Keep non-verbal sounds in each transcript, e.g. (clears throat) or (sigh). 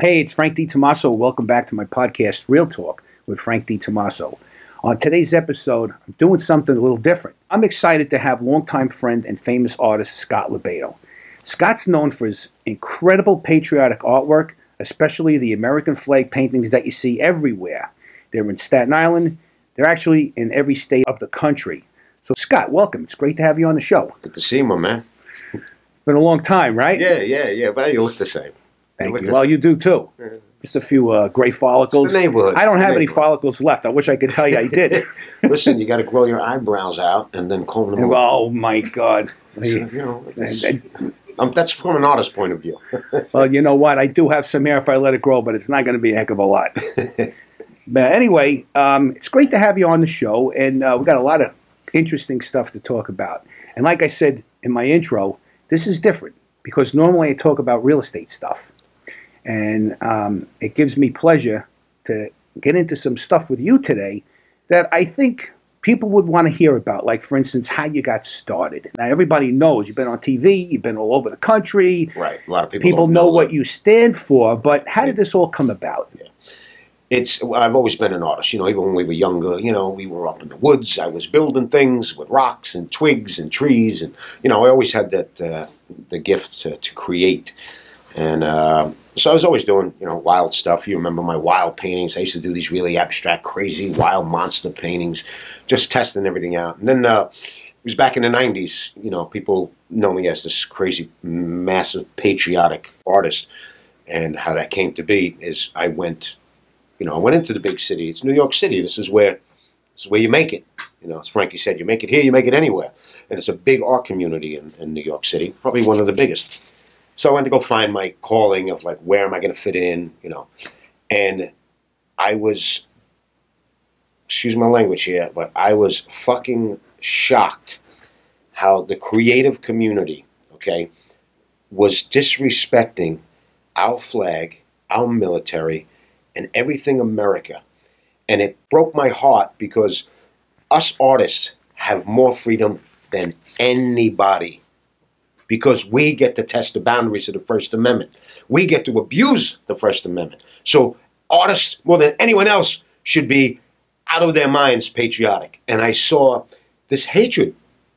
Hey, it's Frank DiTommaso. Welcome back to my podcast, Real Talk with Frank DiTommaso. On today's episode, I'm doing something a little different. I'm excited to have longtime friend and famous artist Scott LoBaido. Scott's known for his incredible patriotic artwork, especially the American flag paintings that you see everywhere. They're in Staten Island, they're actually in every state of the country. So, Scott, welcome. It's great to have you on the show. Good to see you, my man. Been a long time, right? Yeah, yeah, yeah. But you look the same. Thank you. Well, you do too. Just a few uh, gray follicles. Neighborhood. I don't have any follicles left. I wish I could tell you I (laughs) did. Listen, you got to grow your eyebrows out and then comb them. over. oh my God. You know, it's- um, that's from an artist's point of view. (laughs) Well, you know what? I do have some hair if I let it grow, but it's not going to be a heck of a lot. (laughs) but anyway, um, it's great to have you on the show, and uh, we got a lot of interesting stuff to talk about. And like I said in my intro, this is different because normally I talk about real estate stuff, and um, it gives me pleasure to get into some stuff with you today that I think people would want to hear about. Like, for instance, how you got started. Now, everybody knows you've been on TV, you've been all over the country right. A lot of people. people don't know what you stand for, but how did this all come about? Yeah. It's. well, I've always been an artist. You know, even when we were younger, you know, we were up in the woods. I was building things with rocks and twigs and trees, and you know, I always had that uh, the gift to, to create. And uh, so I was always doing, you know, wild stuff. You remember my wild paintings? I used to do these really abstract, crazy, wild monster paintings, just testing everything out. And then uh, it was back in the '90s. You know, people know me as this crazy, massive, patriotic artist. And how that came to be is I went, you know, I went into the big city. It's New York City. This is where, this is where you make it. You know, as Frankie said, you make it here, you make it anywhere. And it's a big art community in, in New York City, probably one of the biggest. So I went to go find my calling of like, where am I going to fit in, you know. And I was, excuse my language here, but I was fucking shocked how the creative community, okay, was disrespecting our flag, our military, and everything America. And it broke my heart because us artists have more freedom than anybody because we get to test the boundaries of the First Amendment. We get to abuse the First Amendment. So artists, more than anyone else, should be out of their minds patriotic. And I saw this hatred,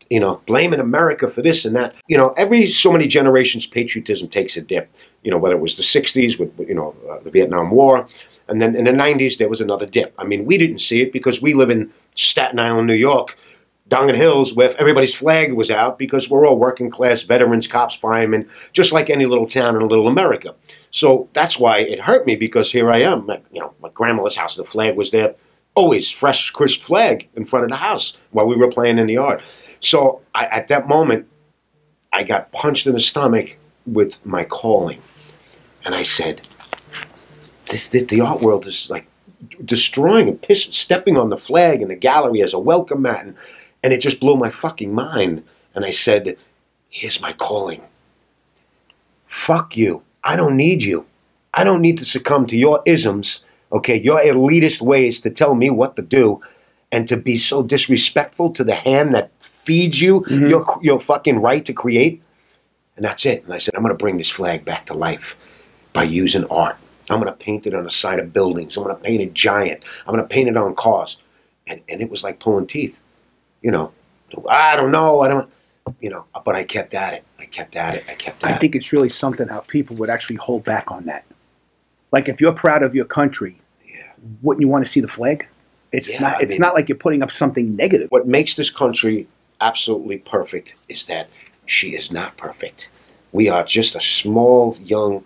you know, blaming America for this and that. You know, every so many generations, patriotism takes a dip. You know, whether it was the 60s with, you know, uh, the Vietnam War, and then in the 90s, there was another dip. I mean, we didn't see it because we live in Staten Island, New York, Dongan Hills, with everybody's flag was out because we're all working class veterans, cops, firemen, just like any little town in a little America. So that's why it hurt me because here I am, you know, my grandmother's house, the flag was there, always fresh, crisp flag in front of the house while we were playing in the yard. So I, at that moment, I got punched in the stomach with my calling, and I said, this, the, the art world is like destroying and piss, stepping on the flag in the gallery as a welcome mat. And, and it just blew my fucking mind. And I said, here's my calling. Fuck you. I don't need you. I don't need to succumb to your isms, okay, your elitist ways to tell me what to do and to be so disrespectful to the hand that feeds you mm-hmm. your, your fucking right to create. And that's it. And I said, I'm going to bring this flag back to life by using art. I'm going to paint it on the side of buildings. I'm going to paint it giant. I'm going to paint it on cars. And, and it was like pulling teeth. You know, I don't know. I don't, you know, but I kept at it. I kept at it. I kept at I it. think it's really something how people would actually hold back on that. Like if you're proud of your country, Yeah. wouldn't you want to see the flag? It's Yeah, not. I It's mean- not like you're putting up something negative. what makes this country absolutely perfect is that she is not perfect. We are just a small, young,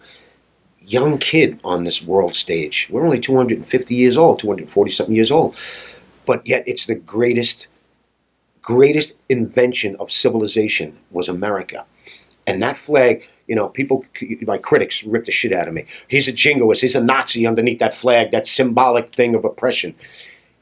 young kid on this world stage. We're only 250 years old, 240 something years old, but yet it's the greatest, greatest invention of civilization was America, and that flag. You know, people, my critics ripped the shit out of me. He's a jingoist. He's a Nazi underneath that flag, that symbolic thing of oppression.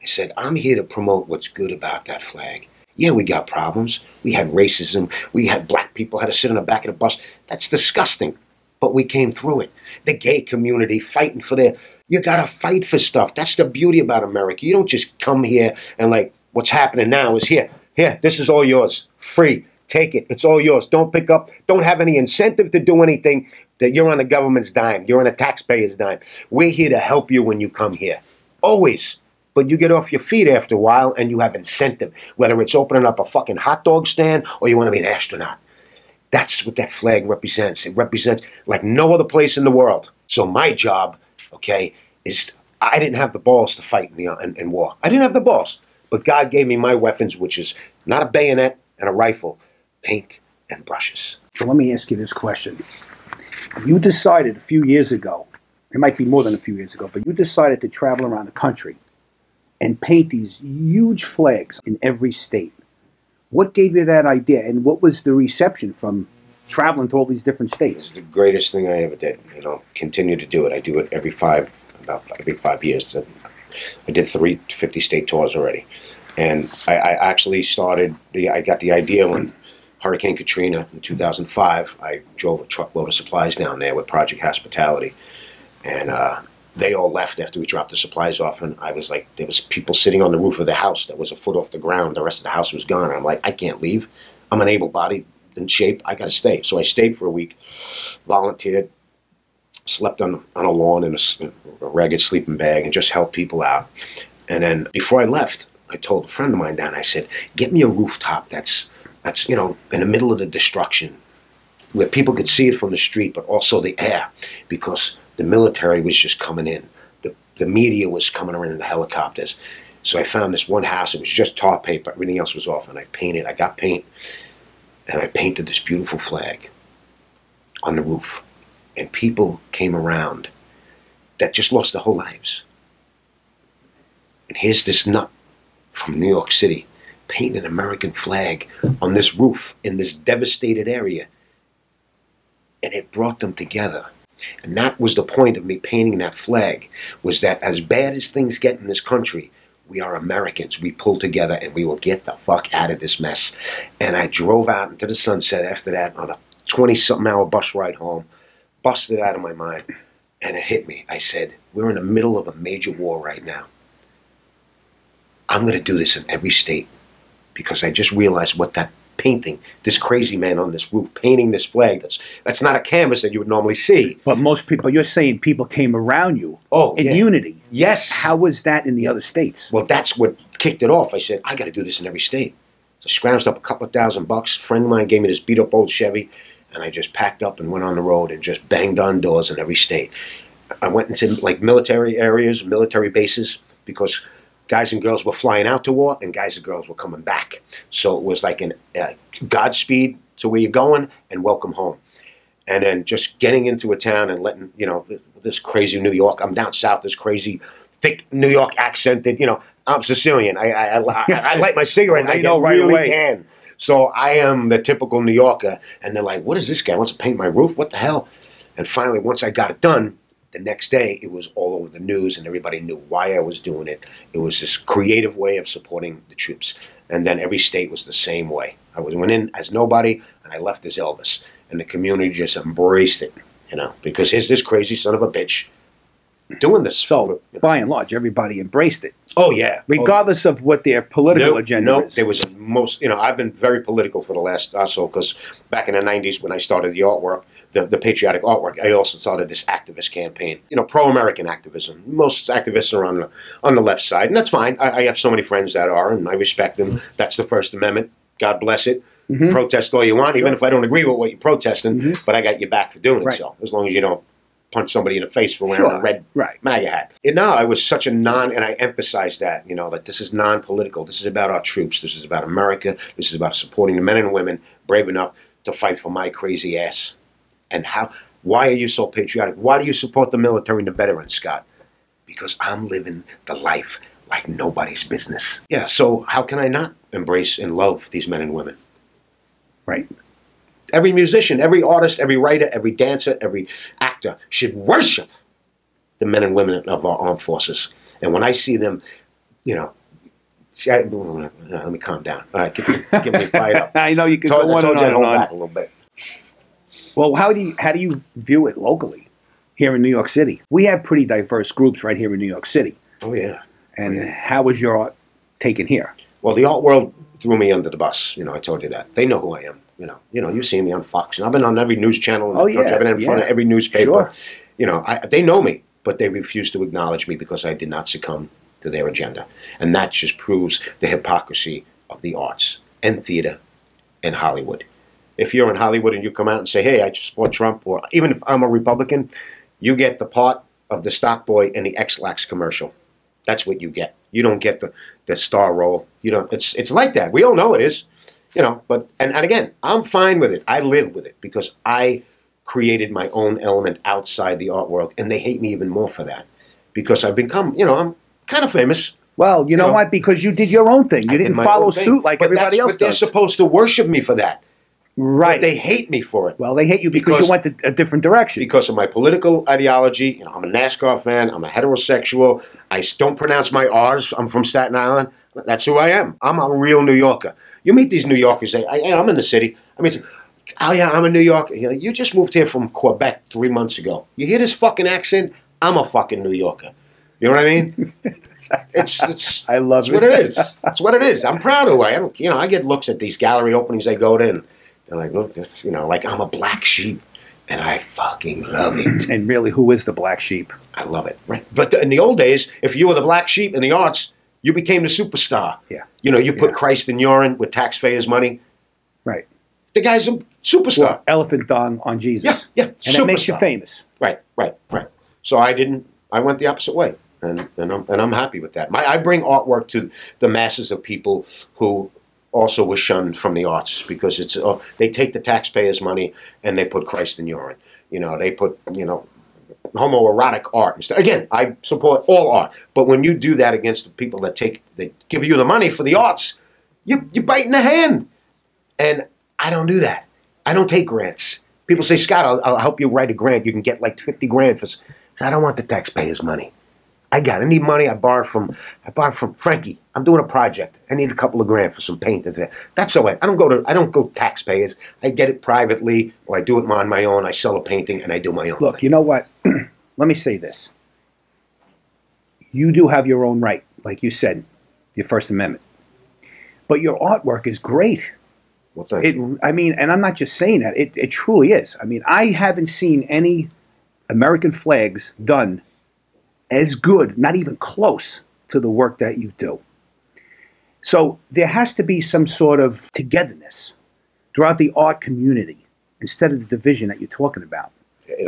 I said, I'm here to promote what's good about that flag. Yeah, we got problems. We had racism. We had black people had to sit on the back of the bus. That's disgusting. But we came through it. The gay community fighting for their. You gotta fight for stuff. That's the beauty about America. You don't just come here and like, what's happening now is here. Here, this is all yours. Free. Take it. It's all yours. Don't pick up. Don't have any incentive to do anything. that you're on the government's dime. You're on a taxpayer's dime. We're here to help you when you come here. Always. But you get off your feet after a while and you have incentive, whether it's opening up a fucking hot dog stand or you want to be an astronaut. That's what that flag represents. It represents like no other place in the world. So my job, okay, is I didn't have the balls to fight in, the, in, in war. I didn't have the balls. But God gave me my weapons, which is not a bayonet and a rifle, paint and brushes. So let me ask you this question. You decided a few years ago, it might be more than a few years ago, but you decided to travel around the country and paint these huge flags in every state. What gave you that idea, and what was the reception from traveling to all these different states? It's the greatest thing I ever did. You know, continue to do it. I do it every five, about every five years. I did three 50 state tours already, and I, I actually started. The, I got the idea when Hurricane Katrina in 2005. I drove a truckload of supplies down there with Project Hospitality, and uh, they all left after we dropped the supplies off, and I was like, there was people sitting on the roof of the house that was a foot off the ground. The rest of the house was gone. I'm like, I can't leave. I'm an able-bodied in shape. I got to stay. So I stayed for a week, volunteered, slept on on a lawn in a, a ragged sleeping bag, and just helped people out. And then before I left, I told a friend of mine down. I said, get me a rooftop that's that's you know in the middle of the destruction, where people could see it from the street, but also the air, because the military was just coming in. The, the media was coming around in the helicopters. So I found this one house. It was just tar paper. Everything else was off. And I painted. I got paint. And I painted this beautiful flag on the roof. And people came around that just lost their whole lives. And here's this nut from New York City painting an American flag on this roof in this devastated area. And it brought them together. And that was the point of me painting that flag, was that as bad as things get in this country, we are Americans. We pull together and we will get the fuck out of this mess. And I drove out into the sunset after that on a 20 something hour bus ride home, busted out of my mind, and it hit me. I said, We're in the middle of a major war right now. I'm going to do this in every state because I just realized what that painting this crazy man on this roof painting this flag that's that's not a canvas that you would normally see But most people, you're saying people came around you Oh, in yeah. unity. yes How was that in the other states? well that's what kicked it off i said i got to do this in every state so I scrounged up a couple of thousand bucks a friend of mine gave me this beat up old chevy and i just packed up and went on the road and just banged on doors in every state i went into like military areas military bases because guys and girls were flying out to war and guys and girls were coming back so it was like an uh, godspeed to where you're going and welcome home and then just getting into a town and letting you know this crazy New York. I'm down south. This crazy thick New York accent that you know I'm Sicilian. I I, I, I light my cigarette and I, I know right really away. tan. So I am the typical New Yorker, and they're like, "What is this guy? Wants to paint my roof? What the hell?" And finally, once I got it done, the next day it was all over the news, and everybody knew why I was doing it. It was this creative way of supporting the troops, and then every state was the same way. I was went in as nobody, and I left as Elvis, and the community just embraced it, you know, because here's this crazy son of a bitch doing this. So, by and large, everybody embraced it, oh yeah, Oh, regardless of what their political no, agenda no, is. there was a most, you know, I've been very political for the last also because back in the '90s when I started the artwork, the, the patriotic artwork, I also started this activist campaign, you know, pro-American activism. Most activists are on the on the left side, and that's fine. I, I have so many friends that are, and I respect them. That's the First Amendment. God bless it. Mhm. Protest all you want, even if I don't agree with what you're protesting. Mhm. But I got your back for doing Right. it. So as long as you don't punch somebody in the face for wearing Sure. a red Right. MAGA hat. And no, I was such a non, and I emphasized that, you know, that this is non-political. This is about our troops. This is about America. This is about supporting the men and women brave enough to fight for my crazy ass. And how? Why are you so patriotic? Why do you support the military and the veterans, Scott? Because I'm living the life like nobody's business. Yeah. So how can I not embrace and love these men and women? Right. Every musician, every artist, every writer, every dancer, every actor should worship the men and women of our armed forces. And when I see them, you know, see, I, let me calm down. All right, get me fired up. (laughs) I know you can Told, go I told and you on I'd hold on. back a little bit. Well, how do you how do you view it locally here in New York City? We have pretty diverse groups right here in New York City. Oh yeah. Oh, and Yeah. how was your art taken here? Well, the art world threw me under the bus. You know, I told you that. They know who I am. You know, you know, you see me on Fox, and I've been on every news channel. In Oh, yeah, I've been in front yeah. of every newspaper. Sure. You know, I, they know me, but they refuse to acknowledge me because I did not succumb to their agenda, and that just proves the hypocrisy of the arts and theater and Hollywood. If you're in Hollywood and you come out and say, "Hey, I support Trump," or even if I'm a Republican, you get the part of the stock boy in the X-Lax commercial. That's what you get. You don't get the, the star role. You don't. It's it's like that. We all know it is, you know. But and, and again, I'm fine with it. I live with it because I created my own element outside the art world, and they hate me even more for that because I've become, you know, I'm kind of famous. Well, you know, You know, what? Because you did your own thing. You I did didn't my follow suit like But everybody else But they're supposed to worship me for that. right. But they hate me for it. well, they hate you because, Because- you went a different direction. because of my political ideology. You know, I'm a NASCAR fan. I'm a heterosexual. I don't pronounce my R's. I'm from Staten Island. That's who I am. I'm a real New Yorker. You meet these New Yorkers. They, I, I'm in the city. I mean, oh yeah, I'm a New Yorker. You know, you just moved here from Quebec three months ago. You hear this fucking accent? I'm a fucking New Yorker. You know what I mean? (laughs) It's it's. I love It's what it is. It's what it is. I'm proud of who I am. You know, I get looks at these gallery openings I go to, and they're like, "Look, this," you know, like I'm a black sheep, and I fucking love it. and really, who is the black sheep? I love it. Right. But in the old days, if you were the black sheep in the arts, you became the superstar. Yeah. You know, you put Yeah. Christ in urine with taxpayers' money. Right. The guy's a superstar. Well, elephant dung on Jesus. Yeah, yeah, And that makes you famous. Right, right, right. So I didn't. I went the opposite way, and and I'm and I'm happy with that. My I bring artwork to the masses of people who also were shunned from the arts because it's uh, they take the taxpayers' money and they put Christ in urine. You know, they put you know homoerotic art and stuff. Again, I support all art, but when you do that against the people that take that give you the money for the arts, you you bite in the hand. And I don't do that. I don't take grants. People say, Scott, I'll, I'll help you write a grant. You can get like 50 grand for. I don't want the taxpayers' money. I got. I need money. I borrowed from. I borrowed from Frankie. I'm doing a project. I need a couple of grand for some paint. and. That's the way. I don't go to. I don't go taxpayers. I get it privately, or I do it on my own. I sell a painting, and I do my own. Look, thing. you know what? (clears throat) Let me say this. You do have your own right, like you said, your First Amendment. But your artwork is great. Well, It, you. I mean, and I'm not just saying that. It, it truly is. I mean, I haven't seen any American flags done as good, not even close to the work that you do. So there has to be some sort of togetherness throughout the art community instead of the division that you're talking about.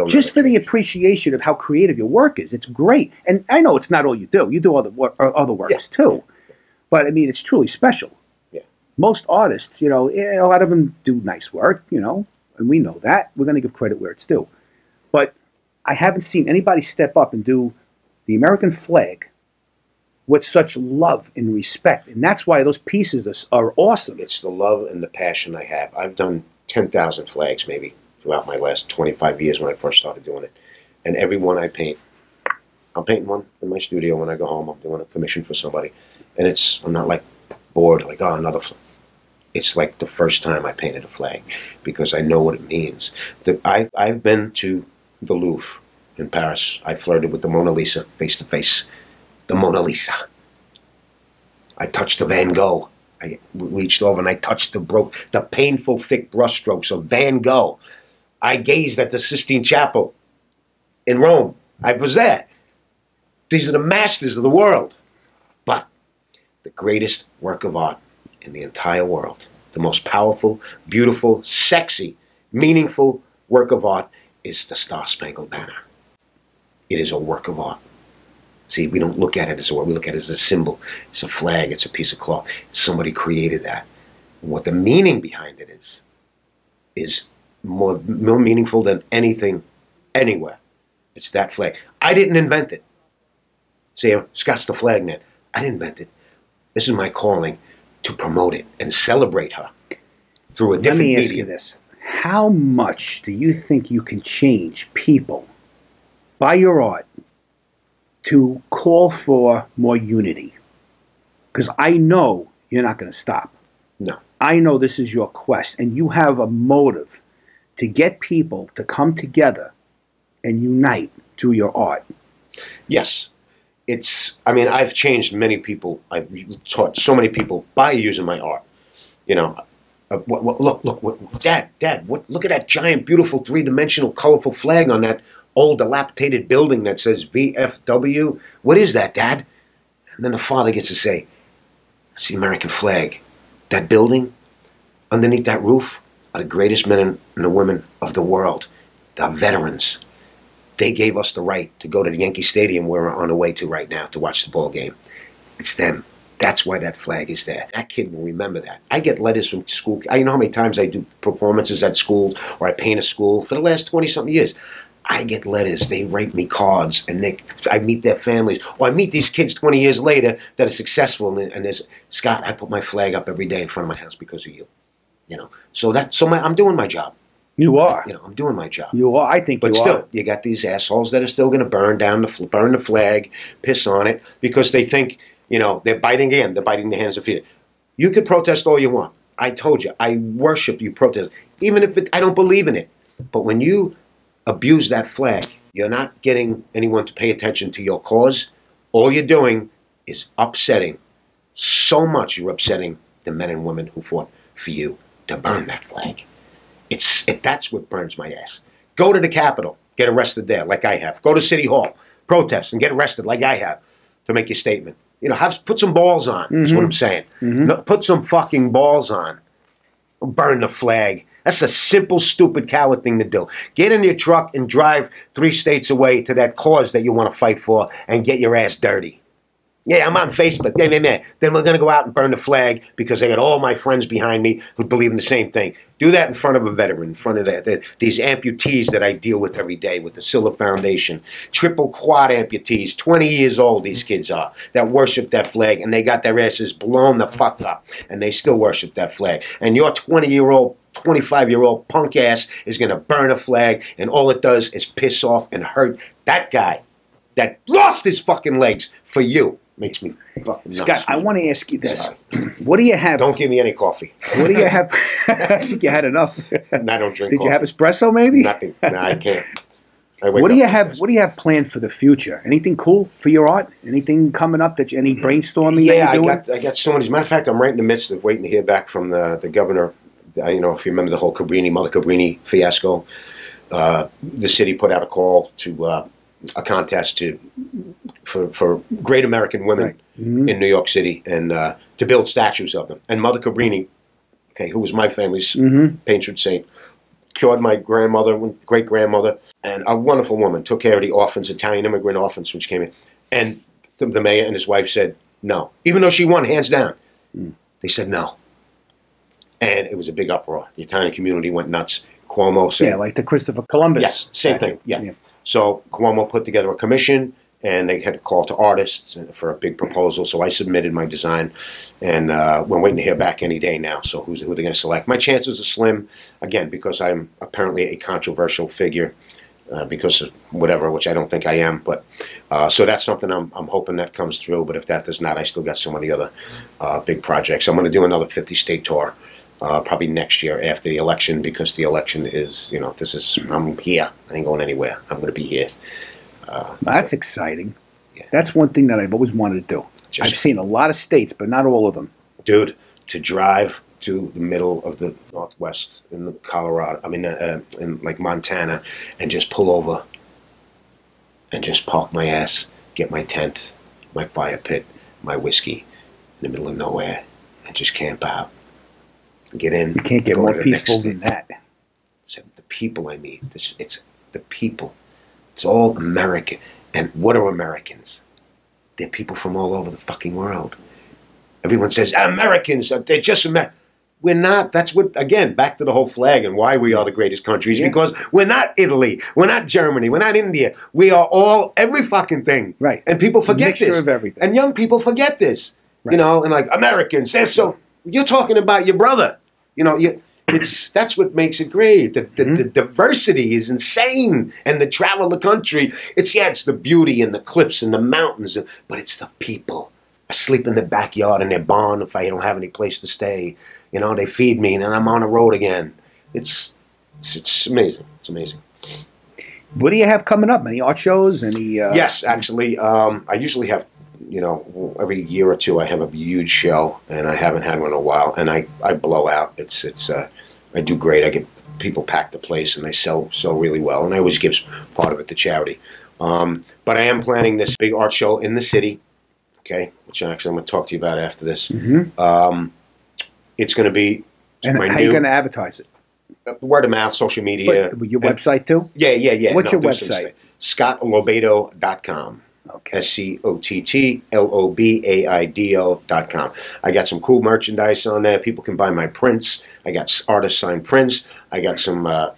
Just for the appreciation of how creative your work is. It's great. And I know it's not all you do. You do other, wor- uh, other works too. But I mean, it's truly special. Yeah. Most artists, you know, eh, a lot of them do nice work, you know, and we know that. We're going to give credit where it's due. But I haven't seen anybody step up and do the American flag with such love and respect. And that's why those pieces are, awesome. It's the love and the passion I have. I've done 10,000 flags maybe throughout my last 25 years when I first started doing it. And every one I paint, I'm painting one in my studio when I go home. I'm doing a commission for somebody. And it's, I'm not like bored, like, oh, another flag. It's like the first time I painted a flag because I know what it means. The, I, I've been to the Louvre in Paris. I flirted with the Mona Lisa face to face. The Mona Lisa. I touched the Van Gogh. I reached over and I touched the broke, the painful thick brushstrokes of Van Gogh. I gazed at the Sistine Chapel in Rome. I was there. These are the masters of the world. But the greatest work of art in the entire world, the most powerful, beautiful, sexy, meaningful work of art is the Star Spangled Banner. It is a work of art. See, we don't look at it as a word. We look at it as a symbol. It's a flag. It's a piece of cloth. Somebody created that. What the meaning behind it is, is more, more meaningful than anything anywhere. It's that flag. I didn't invent it. See, Scott's the flag man. I didn't invent it. This is my calling to promote it and celebrate her through a Let different me ask medium. you this. How much do you think you can change people by your art to call for more unity? Because I know you're not going to stop. No. I know this is your quest, and you have a motive to get people to come together and unite through your art. Yes. It's, I mean, I've changed many people. I've taught so many people by using my art. You know, Uh, what, what, look, look, what, Dad, Dad, what, look at that giant, beautiful, three dimensional, colorful flag on that old, dilapidated building that says VFW. What is that, Dad? And then the father gets to say, It's the American flag. That building, underneath that roof, are the greatest men and the women of the world, the veterans. They gave us the right to go to the Yankee Stadium where we're on the way to right now to watch the ball game. It's them. That's why that flag is there. That kid will remember that. I get letters from school. I you know how many times I do performances at school or I paint a school for the last twenty something years. I get letters. They write me cards, and they I meet their families, or I meet these kids twenty years later that are successful. And, and there's Scott. I put my flag up every day in front of my house because of you. You know. So that so my, I'm doing my job. You are. You know, I'm doing my job. You are. I think But you still, are. you got these assholes that are still going to burn down the burn the flag, piss on it because they think you know they're biting in, They're biting the hands of fear. You could protest all you want. I told you, I worship you protest, even if it, I don't believe in it. But when you abuse that flag, you're not getting anyone to pay attention to your cause. All you're doing is upsetting so much. You're upsetting the men and women who fought for you to burn that flag. It's it, that's what burns my ass. Go to the Capitol, get arrested there, like I have. Go to City Hall, protest, and get arrested, like I have, to make your statement. You know, have put some balls on. Is what mm-hmm. I'm saying. Mm-hmm. No, put some fucking balls on. Burn the flag. That's a simple, stupid, coward thing to do. Get in your truck and drive three states away to that cause that you want to fight for, and get your ass dirty. Yeah, I'm on Facebook. Yeah, yeah, yeah. Then we're going to go out and burn the flag because I got all my friends behind me who believe in the same thing. Do that in front of a veteran, in front of the, the, these amputees that I deal with every day with the Siller Foundation. Triple quad amputees, 20 years old, these kids are, that worship that flag and they got their asses blown the fuck up and they still worship that flag. And your 20 year old 25 year old punk ass is going to burn a flag, and all it does is piss off and hurt that guy that lost his fucking legs for you. Makes me fucking nuts. Scott, I want to ask you this: Sorry. (clears throat) What do you have? Don't give me any coffee. What do you have? (laughs) (laughs) I think you had enough. And I don't drink Did coffee. you have espresso? Maybe. Nothing. No, I can't. (laughs) I What do you have? this. What do you have planned for the future? Anything cool for your art? Anything coming up that you, any mm-hmm. brainstorming Yeah, I got I got so many. As a matter of fact, I'm right in the midst of waiting to hear back from the the governor. I, you know, if you remember the whole Cabrini, Mother Cabrini fiasco, uh, the city put out a call to uh, a contest to for for great American women Right. Mhm. in New York City and uh, to build statues of them. And Mother Cabrini, okay, who was my family's Mhm. patron saint, cured my grandmother, great grandmother, and a wonderful woman. Took care of the orphans, Italian immigrant orphans, which came in. And the, the mayor and his wife said no, even though she won hands down. They said no, and it was a big uproar. The Italian community went nuts. Cuomo said, Yeah, like the Christopher Columbus. Yes, same statue. thing. Yeah. So Cuomo put together a commission, and they had a call to artists for a big proposal. So I submitted my design, and uh, we're waiting to hear back any day now. So who's who they're going to select? My chances are slim, again, because I'm apparently a controversial figure. Uh, because of whatever, which I don't think I am, but uh, so that's something I'm, I'm hoping that comes through. But if that does not, I still got so many other uh, big projects. I'm going to do another 50 state tour, uh, probably next year after the election, because the election is, you know, this is I'm here. I ain't going anywhere. I'm going to be here. That's exciting. Yeah. That's one thing that I've always wanted to do. Just- I've seen a lot of states, but not all of them. dude, to drive to the middle of the Northwest in Colorado, I mean, uh, uh, in like Montana, and just pull over and just park my ass, get my tent, my fire pit, my whiskey in the middle of nowhere, and just camp out. Get in. You can't get more to the next peaceful than that. So the people I meet, this, it's the people. It's all American. And what are Americans? They're people from all over the fucking world. Everyone says Americans. uh, They're just Amer. We're not. That's what. Again, back to the whole flag and why we are the greatest countries. Yeah. Because we're not Italy. We're not Germany. We're not India. We are all every fucking thing. Right. And people forget this. of everything. And young people forget this. Right. You know, and like Americans. They're so. You're talking about your brother. You know, you, it's (clears throat) that's what makes it great. The, the, Mm-hmm. the diversity is insane, and the travel the country. It's yeah, it's the beauty and the cliffs and the mountains, but it's the people. I sleep in the backyard in their barn if I don't have any place to stay. You know, they feed me, and then I'm on the road again. It's it's, it's amazing. It's amazing. What do you have coming up? Any art shows? Any? Uh, Yes, actually, um, I usually have you know, every year or two I have a huge show, and I haven't had one in a while, and I, I blow out. It's it's uh, I do great. I get people pack the place, and I sell sell really well, and I always give part of it to charity. Um, but I am planning this big art show in the city, okay, which actually I'm going to talk to you about after this. Mm-hmm. Um, it's going to be And how new- you going to advertise it? word of mouth, social media. But, your website too? Yeah, yeah, yeah. What's your do some website? ScottLobaido.com. S C O T T L O B A I D O dot com. I got some cool merchandise on there. People can buy my prints. I got artist signed prints. I got some uh,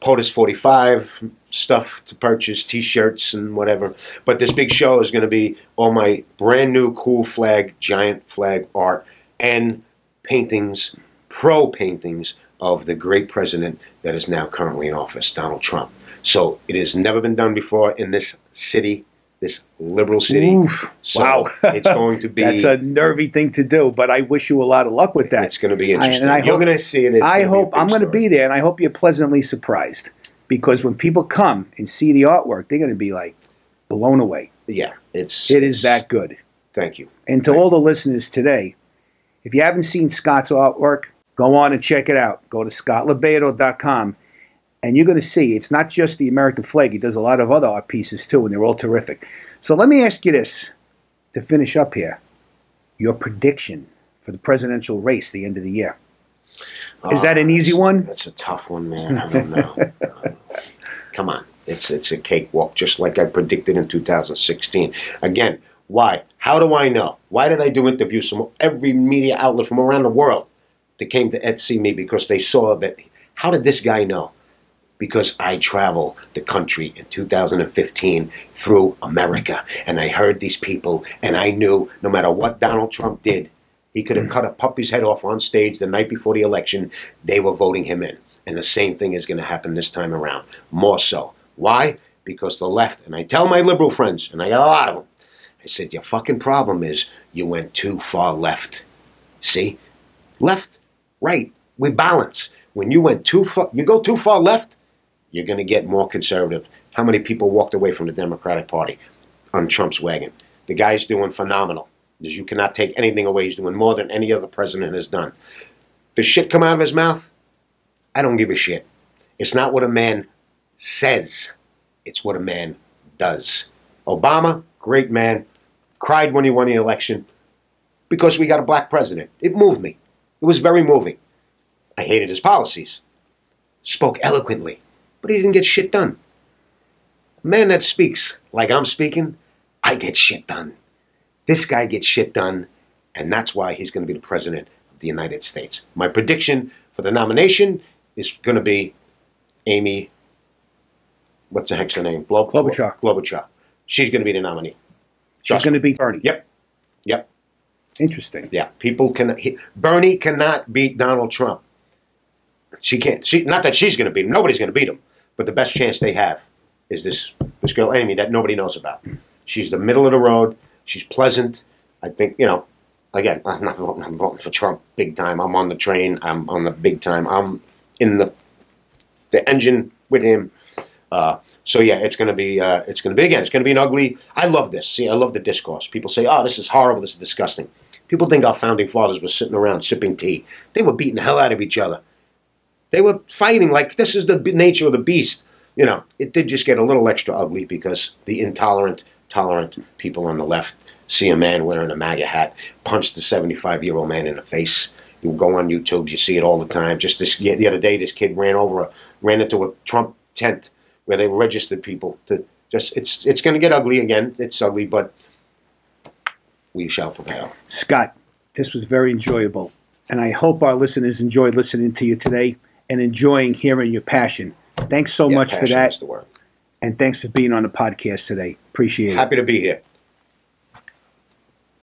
POTUS 45 stuff to purchase, t shirts and whatever. But this big show is going to be all my brand new cool flag, giant flag art, and paintings, pro paintings of the great president that is now currently in office, Donald Trump. So it has never been done before in this city, this liberal city. Oof. So wow. it's (laughs) going to be. That's a nervy thing to do, but I wish you a lot of luck with that. It's going to be I- and interesting. I You're hope- going to see it. I gonna be a hope I'm going to be there, and I hope you're pleasantly surprised because when people come and see the artwork, they're going to be like blown away. Yeah, it's. It is it's- that good. Thank you. And to all the listeners today, if you haven't seen Scott's artwork, go on and check it out. Go to scottlobaido.com and you're going to see it's not just the American flag. He does a lot of other art pieces too, and they're all terrific. So let me ask you this to finish up here your prediction for the presidential race the end of the year. Is that an ah, easy one? That's a tough one, man. I don't know. (laughs) Come on, it's it's a cakewalk, just like I predicted in 2016. Again, why? How do I know? Why did I do interviews from every media outlet from around the world that came to Ed see me because they saw that? How did this guy know? Because I traveled the country in 2015 through America, and I heard these people, and I knew no matter what Donald Trump did, he could have cut a puppy's head off on stage the night before the election. They were voting him in. And the same thing is going to happen this time around. More so. Why? Because the left, and I tell my liberal friends, and I got a lot of them, I said, your fucking problem is you went too far left. See? Left, right. We balance. When you went too far, you go too far left, you're going to get more conservative. How many people walked away from the Democratic Party on Trump's wagon? The guy's doing phenomenal. You cannot take anything away. He's doing more than any other president has done. The shit come out of his mouth? I don't give a shit. It's not what a man says, it's what a man does. Obama, great man, cried when he won the election because we got a black president. It moved me. It was very moving. I hated his policies. Spoke eloquently, but he didn't get shit done. A man that speaks like I'm speaking, I get shit done. This guy gets shit done, and that's why he's going to be the president of the United States. My prediction for the nomination is going to be Amy. What's the heck's her name? Glo- Klobuchar. Klobuchar. She's going to be the nominee. She's going to be Bernie. Yep. Yep. Interesting. Yeah. People can. He, Bernie cannot beat Donald Trump. She can't. She not that she's going to beat him. Nobody's going to beat him. But the best chance they have is this this girl Amy that nobody knows about. She's the middle of the road. She's pleasant. I think you know. Again, I'm not voting. I'm voting for Trump big time. I'm on the train. I'm on the big time. I'm in the the engine with him. Uh, so yeah, it's gonna be uh, it's gonna be again. It's gonna be an ugly. I love this. See, I love the discourse. People say, "Oh, this is horrible. This is disgusting." People think our founding fathers were sitting around sipping tea. They were beating the hell out of each other. They were fighting like this is the nature of the beast. You know, it did just get a little extra ugly because the intolerant, tolerant people on the left see a man wearing a MAGA hat punch the 75 year old man in the face. You go on YouTube, you see it all the time. Just this the other day, this kid ran over a ran into a Trump tent where they registered people to just it's it's going to get ugly again. It's ugly, but we shall prevail. Scott, this was very enjoyable. And I hope our listeners enjoyed listening to you today and enjoying hearing your passion. Thanks so Yeah, much for that. And thanks for being on the podcast today. Appreciate it. Happy to be here.